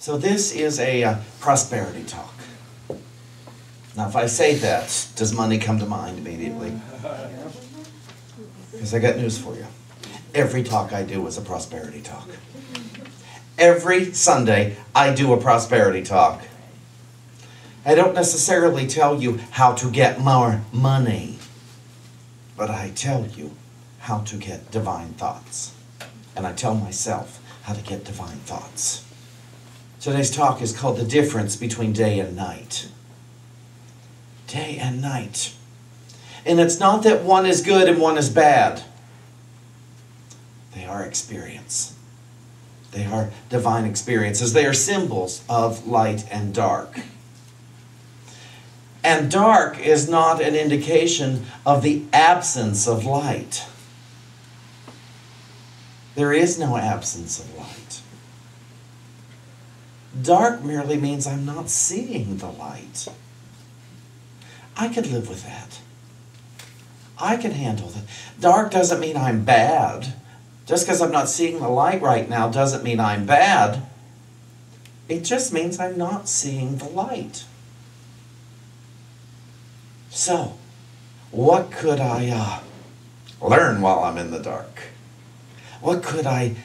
So this is a uh, prosperity talk. Now, if I say that, does money come to mind immediately? Because I got news for you. Every talk I do is a prosperity talk. Every Sunday, I do a prosperity talk. I don't necessarily tell you how to get more money, but I tell you how to get divine thoughts. And I tell myself how to get divine thoughts. Today's talk is called The Difference Between Day and Night. Day and night. And it's not that one is good and one is bad, they are experience. They are divine experiences. They are symbols of light and dark. And dark is not an indication of the absence of light. There is no absence of light. Dark merely means I'm not seeing the light. I could live with that. I can handle that. Dark doesn't mean I'm bad. Just because I'm not seeing the light right now doesn't mean I'm bad. It just means I'm not seeing the light. So, what could I uh, learn while I'm in the dark? What could I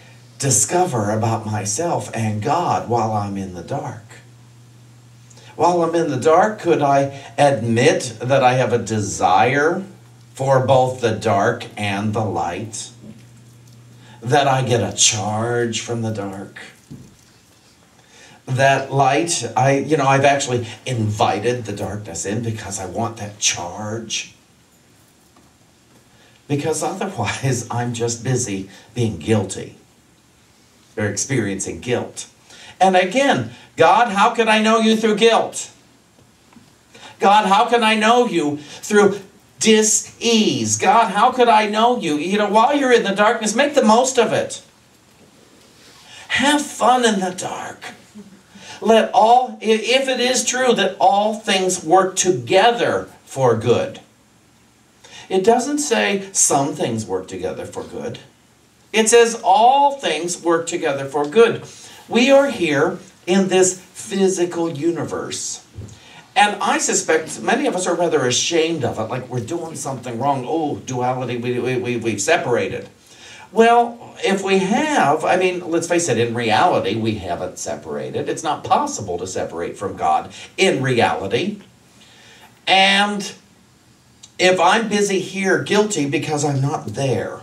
discover about myself and God while I'm in the dark? While I'm in the dark, could I admit that I have a desire for both the dark and the light? That I get a charge from the dark? That light, I you know, I've actually invited the darkness in because I want that charge. Because otherwise, I'm just busy being guilty or experiencing guilt. And again, God, how can I know you through guilt? God, how can I know you through dis-ease? God, how could I know you? You know, while you're in the darkness, make the most of it. Have fun in the dark. Let all, if it is true that all things work together for good. It doesn't say some things work together for good. It says all things work together for good. We are here in this physical universe. And I suspect many of us are rather ashamed of it, like we're doing something wrong. Oh, duality, we, we, we, we've separated. Well, if we have, I mean, let's face it, in reality, we haven't separated. It's not possible to separate from God in reality. And if I'm busy here guilty because I'm not there,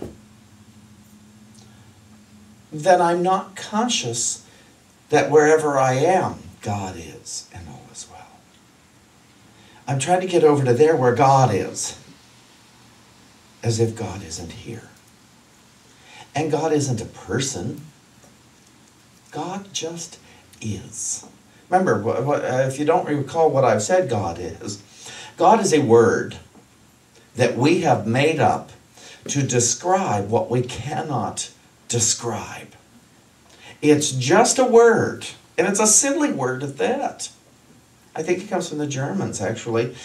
then I'm not conscious that wherever I am, God is, and all is well. I'm trying to get over to there where God is, as if God isn't here. And God isn't a person, God just is. Remember, uh, if you don't recall what I've said, God is. God is a word that we have made up to describe what we cannot describe. It's just a word, and it's a silly word at that. I think it comes from the Germans, actually.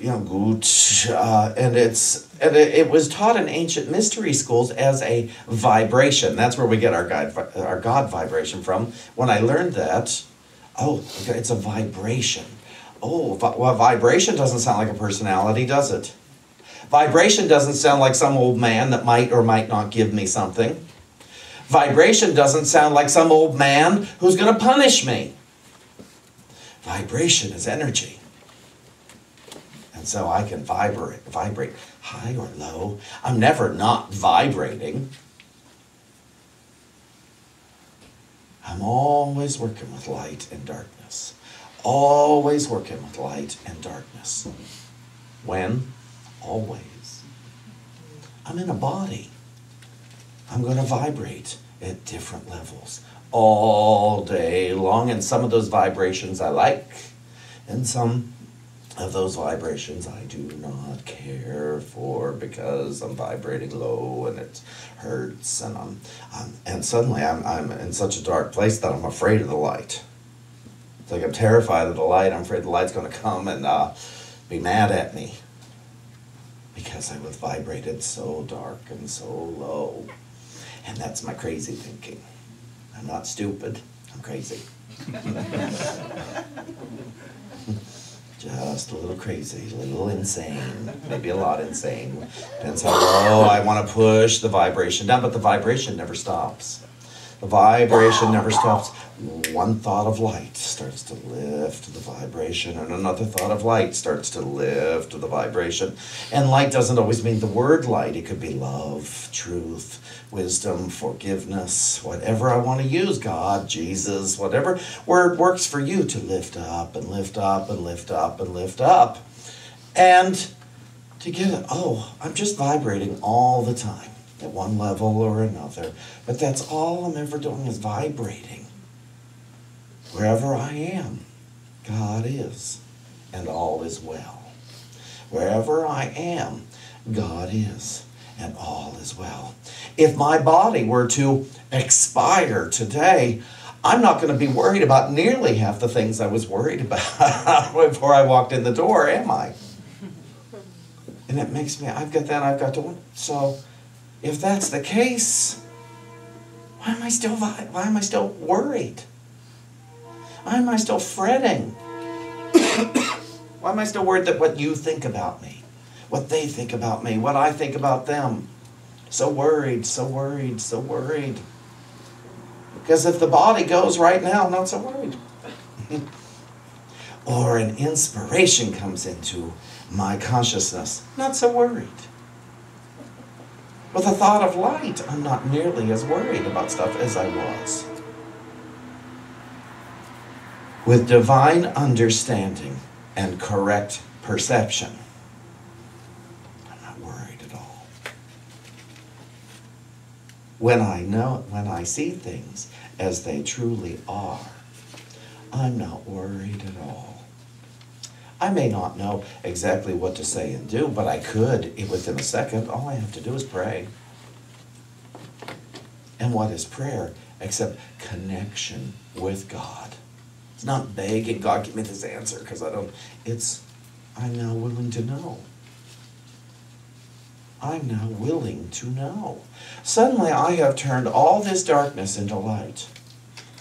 You know, gut, uh, and it's and it, it, was taught in ancient mystery schools as a vibration. That's where we get our God, our God vibration from. When I learned that, oh, it's a vibration. Oh, well, vibration doesn't sound like a personality, does it? Vibration doesn't sound like some old man that might or might not give me something. Vibration doesn't sound like some old man who's going to punish me. Vibration is energy. And so I can vibrate, vibrate high or low. I'm never not vibrating. I'm always working with light and darkness. Always working with light and darkness. When? Always. I'm in a body. I'm going to vibrate at different levels all day long. And some of those vibrations I like, and some of those vibrations I do not care for because I'm vibrating low and it hurts and I'm, I'm and suddenly I'm, I'm in such a dark place that I'm afraid of the light. It's like I'm terrified of the light. I'm afraid the light's going to come and uh, be mad at me because I was vibrated so dark and so low. And that's my crazy thinking. I'm not stupid. I'm crazy. Just a little crazy, a little insane, maybe a lot insane. Depends how low I want to push the vibration down, but the vibration never stops. The vibration never stops. One thought of light starts to lift the vibration, and another thought of light starts to lift the vibration. And light doesn't always mean the word light, it could be love, truth, wisdom, forgiveness, whatever I want to use, God, Jesus, whatever word works for you to lift up and lift up and lift up and lift up. And to get it, oh, I'm just vibrating all the time at one level or another. But that's all I'm ever doing is vibrating. Wherever I am, God is, and all is well. Wherever I am, God is, and all is well. If my body were to expire today, I'm not going to be worried about nearly half the things I was worried about before I walked in the door, am I? And it makes me, I've got that, I've got to, so if that's the case, why am I still why am I still worried? Why am I still fretting? why am I still worried that what you think about me, what they think about me, what I think about them? So worried, so worried, so worried. Because if the body goes right now, I'm not so worried. or an inspiration comes into my consciousness, not so worried. With the thought of light, I'm not nearly as worried about stuff as I was. With divine understanding and correct perception, I'm not worried at all. When I know, when I see things as they truly are, I'm not worried at all. I may not know exactly what to say and do, but I could within a second. All I have to do is pray. And what is prayer except connection with God? It's not begging God, give me this answer because I don't. It's, I'm now willing to know. I'm now willing to know. Suddenly I have turned all this darkness into light.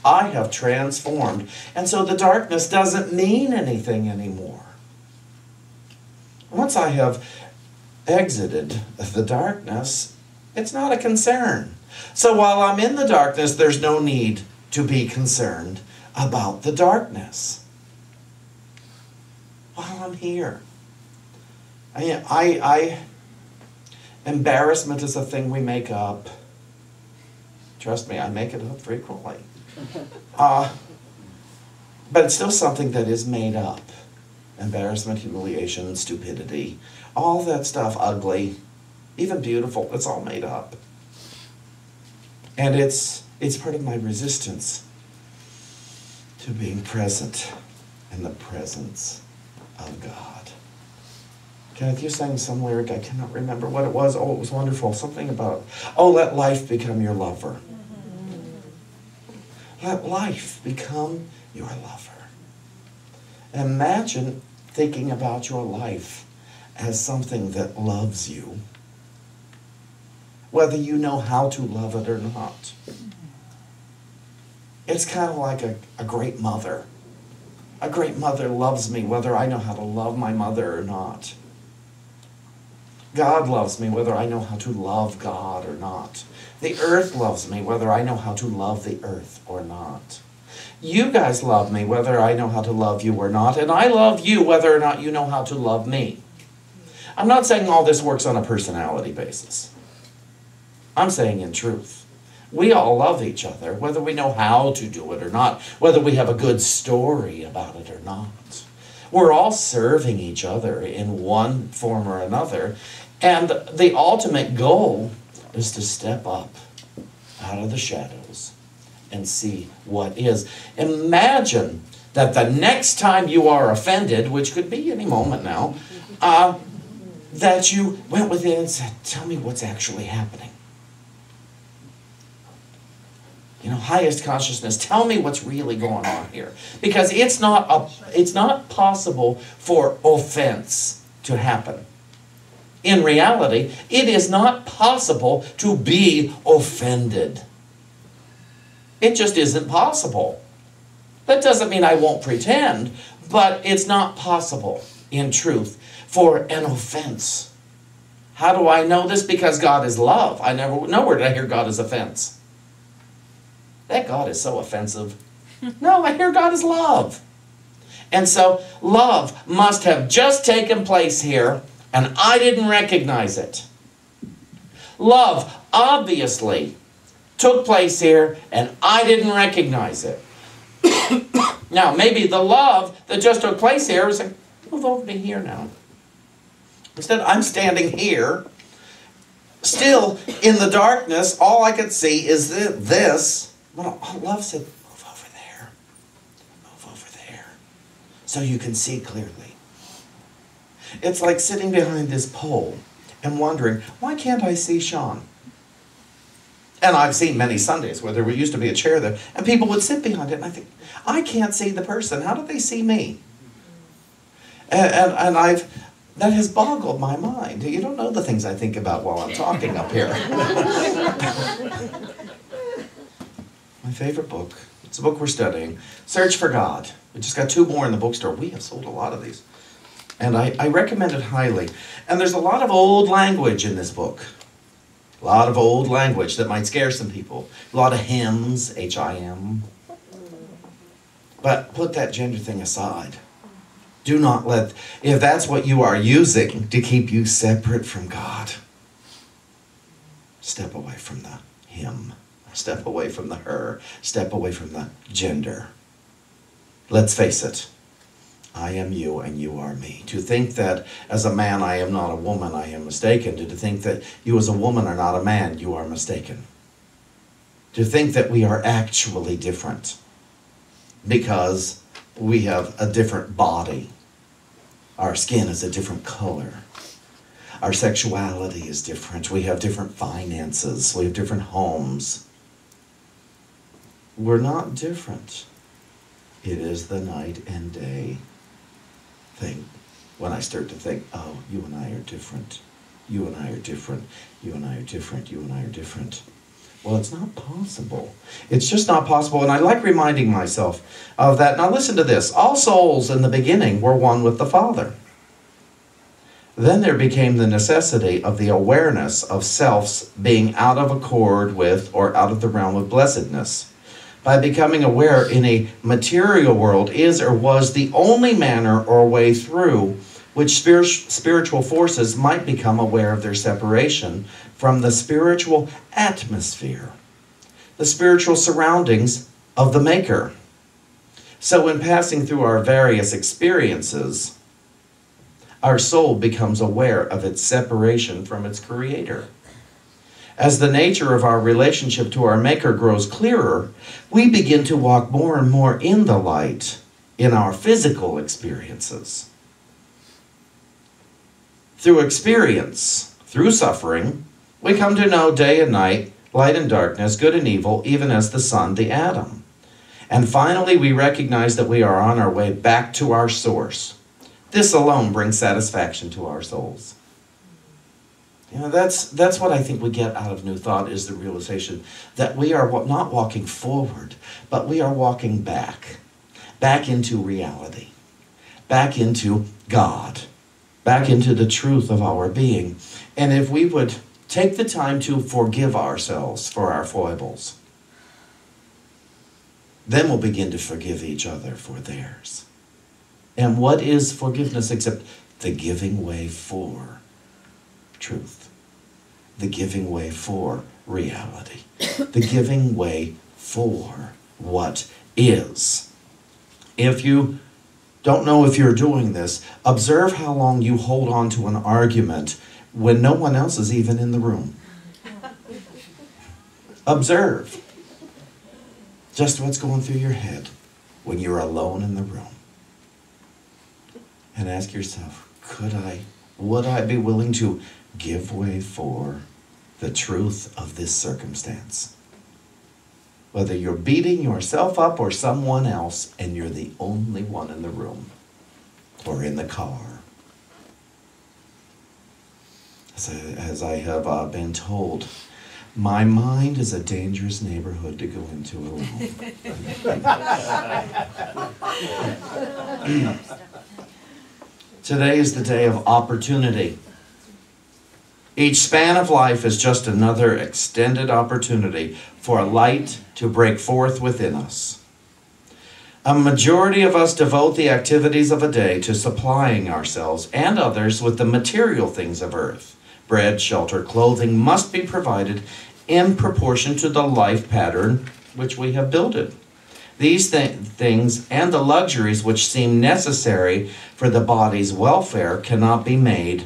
I have transformed. And so the darkness doesn't mean anything anymore. Once I have exited the darkness, it's not a concern. So while I'm in the darkness, there's no need to be concerned about the darkness. While I'm here, I, I, I embarrassment is a thing we make up. Trust me, I make it up frequently. Uh, but it's still something that is made up embarrassment, humiliation, stupidity, all that stuff, ugly, even beautiful, it's all made up. And it's, it's part of my resistance to being present in the presence of God. Kenneth, you sang some lyric, I cannot remember what it was. Oh, it was wonderful. Something about, oh, let life become your lover. Mm-hmm. Let life become your lover. Imagine thinking about your life as something that loves you, whether you know how to love it or not. It's kind of like a, a great mother. A great mother loves me whether I know how to love my mother or not. God loves me whether I know how to love God or not. The earth loves me whether I know how to love the earth or not. You guys love me whether I know how to love you or not, and I love you whether or not you know how to love me. I'm not saying all this works on a personality basis. I'm saying in truth. We all love each other, whether we know how to do it or not, whether we have a good story about it or not. We're all serving each other in one form or another, and the ultimate goal is to step up out of the shadows and see what is. Imagine that the next time you are offended, which could be any moment now, uh, that you went within and said, Tell me what's actually happening. You know, highest consciousness, tell me what's really going on here. Because it's not, a, it's not possible for offense to happen. In reality, it is not possible to be offended. It just isn't possible. That doesn't mean I won't pretend, but it's not possible in truth for an offense. How do I know this? Because God is love. I never nowhere did I hear God is offense. That God is so offensive. no, I hear God is love. And so love must have just taken place here, and I didn't recognize it. Love obviously took place here, and I didn't recognize it. now, maybe the love that just took place here was like, move over to here now. Instead, I'm standing here, still in the darkness. All I could see is this. But oh, love said, move over there. Move over there. So you can see clearly. It's like sitting behind this pole and wondering, why can't I see Shawn? And I've seen many Sundays where there used to be a chair there, and people would sit behind it, and I think, I can't see the person. How do they see me? And, and, and I've that has boggled my mind. You don't know the things I think about while I'm talking up here. my favorite book. It's a book we're studying. Search for God. We just got two more in the bookstore. We have sold a lot of these. And I, I recommend it highly. And there's a lot of old language in this book. A lot of old language that might scare some people. A lot of hymns, H I M. But put that gender thing aside. Do not let, if that's what you are using to keep you separate from God, step away from the him, step away from the her, step away from the gender. Let's face it. I am you and you are me. To think that as a man I am not a woman, I am mistaken. To think that you as a woman are not a man, you are mistaken. To think that we are actually different because we have a different body our skin is a different color. Our sexuality is different. We have different finances. We have different homes. We're not different. It is the night and day thing when I start to think, oh, you and I are different. You and I are different. You and I are different. You and I are different. Well, it's not possible. It's just not possible. And I like reminding myself of that. Now, listen to this all souls in the beginning were one with the Father. Then there became the necessity of the awareness of self's being out of accord with or out of the realm of blessedness. By becoming aware in a material world is or was the only manner or way through which spiritual forces might become aware of their separation from the spiritual atmosphere, the spiritual surroundings of the Maker. So, in passing through our various experiences, our soul becomes aware of its separation from its Creator. As the nature of our relationship to our Maker grows clearer, we begin to walk more and more in the light in our physical experiences. Through experience, through suffering, we come to know day and night, light and darkness, good and evil, even as the sun, the atom. And finally, we recognize that we are on our way back to our source. This alone brings satisfaction to our souls. You know, that's, that's what I think we get out of New Thought is the realization that we are not walking forward, but we are walking back, back into reality, back into God, back into the truth of our being. And if we would Take the time to forgive ourselves for our foibles. Then we'll begin to forgive each other for theirs. And what is forgiveness except the giving way for truth? The giving way for reality. the giving way for what is. If you don't know if you're doing this, observe how long you hold on to an argument when no one else is even in the room. Observe just what's going through your head when you're alone in the room. And ask yourself, could I, would I be willing to give way for the truth of this circumstance? Whether you're beating yourself up or someone else and you're the only one in the room or in the car as I, as I have uh, been told, my mind is a dangerous neighborhood to go into alone. Today is the day of opportunity. Each span of life is just another extended opportunity for a light to break forth within us. A majority of us devote the activities of a day to supplying ourselves and others with the material things of earth. Bread, shelter, clothing must be provided in proportion to the life pattern which we have builded. These th- things and the luxuries which seem necessary for the body's welfare cannot be made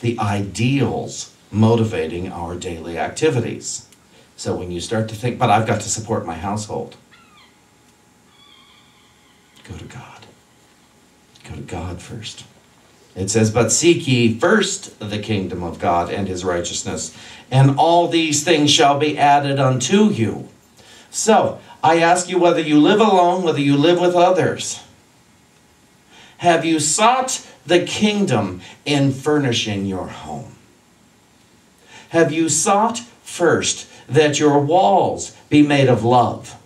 the ideals motivating our daily activities. So when you start to think, but I've got to support my household, go to God. Go to God first. It says, But seek ye first the kingdom of God and his righteousness, and all these things shall be added unto you. So, I ask you whether you live alone, whether you live with others. Have you sought the kingdom in furnishing your home? Have you sought first that your walls be made of love?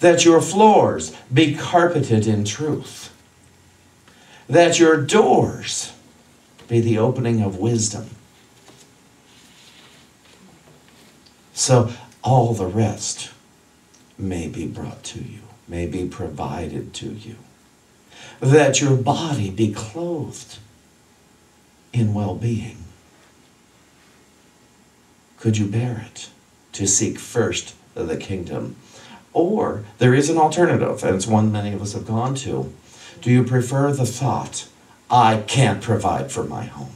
That your floors be carpeted in truth? That your doors be the opening of wisdom? So all the rest may be brought to you, may be provided to you. That your body be clothed in well being could you bear it to seek first the kingdom? Or there is an alternative, and it's one many of us have gone to. Do you prefer the thought, I can't provide for my home?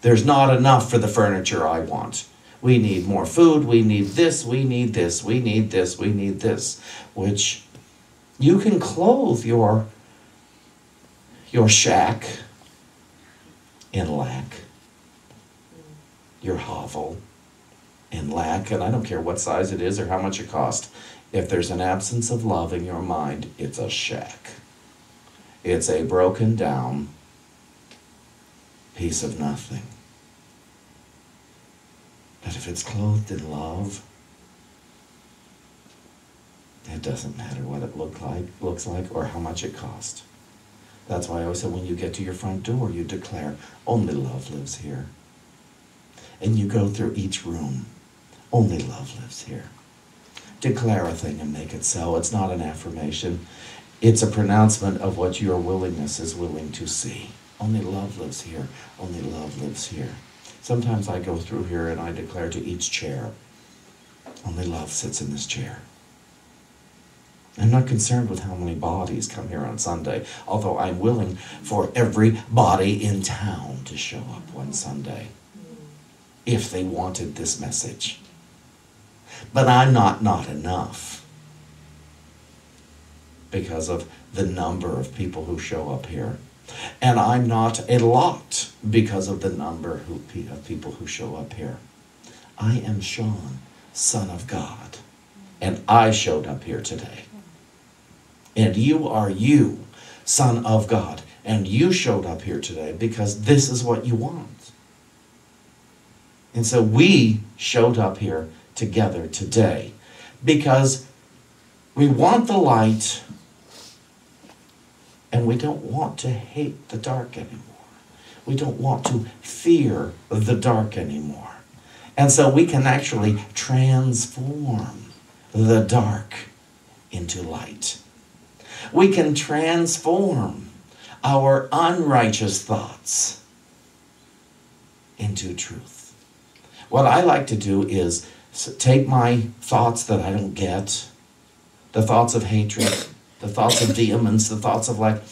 There's not enough for the furniture I want. We need more food, we need this, we need this, we need this, we need this, which you can clothe your your shack in lack, your hovel, in lack, and I don't care what size it is or how much it costs. If there's an absence of love in your mind, it's a shack. It's a broken down piece of nothing. But if it's clothed in love, it doesn't matter what it look like, looks like or how much it costs. That's why I always say when you get to your front door, you declare, only love lives here. And you go through each room only love lives here. Declare a thing and make it so. It's not an affirmation, it's a pronouncement of what your willingness is willing to see. Only love lives here. Only love lives here. Sometimes I go through here and I declare to each chair, only love sits in this chair. I'm not concerned with how many bodies come here on Sunday, although I'm willing for every body in town to show up one Sunday if they wanted this message. But I'm not not enough because of the number of people who show up here. And I'm not a lot because of the number who, of people who show up here. I am Shawn, Son of God, and I showed up here today. And you are you, Son of God, and you showed up here today because this is what you want. And so we showed up here together today because we want the light and we don't want to hate the dark anymore. We don't want to fear the dark anymore. And so we can actually transform the dark into light. We can transform our unrighteous thoughts into truth. What I like to do is take my thoughts that I don't get, the thoughts of hatred, the thoughts of demons, the thoughts of like,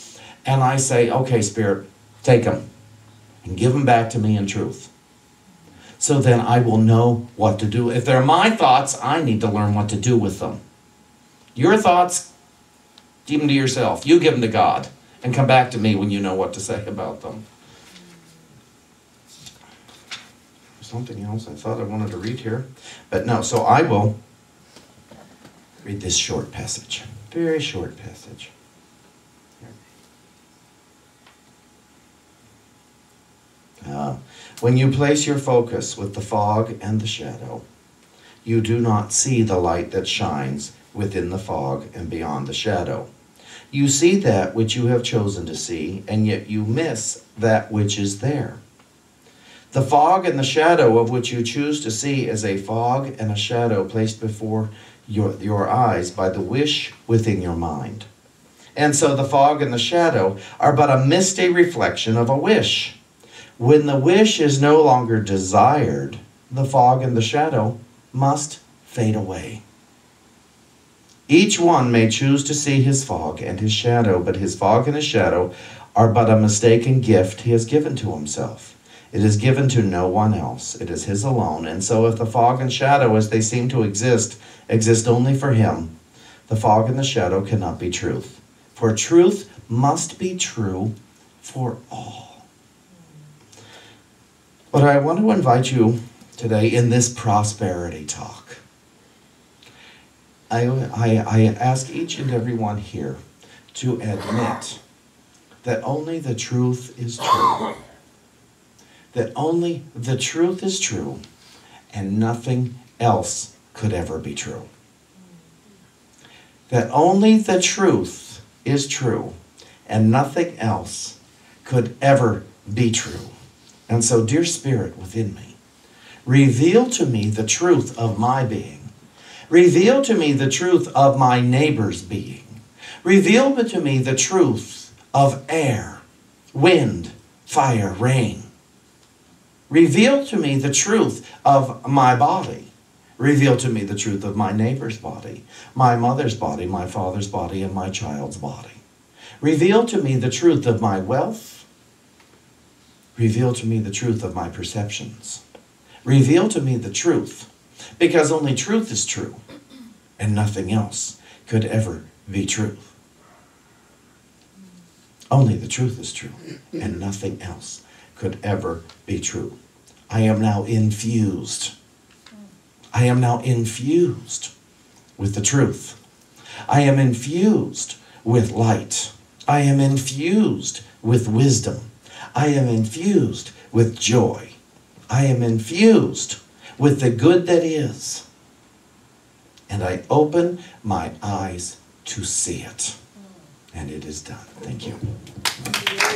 and I say, okay, Spirit, take them and give them back to me in truth. So then I will know what to do. If they're my thoughts, I need to learn what to do with them. Your thoughts, keep them to yourself. You give them to God and come back to me when you know what to say about them. something else I thought I wanted to read here. But no, so I will read this short passage. Very short passage. Uh, when you place your focus with the fog and the shadow, you do not see the light that shines within the fog and beyond the shadow. You see that which you have chosen to see, and yet you miss that which is there. The fog and the shadow of which you choose to see is a fog and a shadow placed before your, your eyes by the wish within your mind. And so the fog and the shadow are but a misty reflection of a wish. When the wish is no longer desired, the fog and the shadow must fade away. Each one may choose to see his fog and his shadow, but his fog and his shadow are but a mistaken gift he has given to himself. It is given to no one else. It is his alone. And so, if the fog and shadow, as they seem to exist, exist only for him, the fog and the shadow cannot be truth. For truth must be true for all. But I want to invite you today in this prosperity talk. I, I, I ask each and every one here to admit that only the truth is true. That only the truth is true and nothing else could ever be true. That only the truth is true and nothing else could ever be true. And so, dear Spirit within me, reveal to me the truth of my being Reveal to me the truth of my neighbor's being. Reveal to me the truth of air, wind, fire, rain. Reveal to me the truth of my body. Reveal to me the truth of my neighbor's body, my mother's body, my father's body, and my child's body. Reveal to me the truth of my wealth. Reveal to me the truth of my perceptions. Reveal to me the truth because only truth is true, and nothing else could ever be truth. Only the truth is true, and nothing else could ever be true. I am now infused. I am now infused with the truth. I am infused with light. I am infused with wisdom. I am infused with joy. I am infused with the good that is. And I open my eyes to see it. And it is done. Thank you.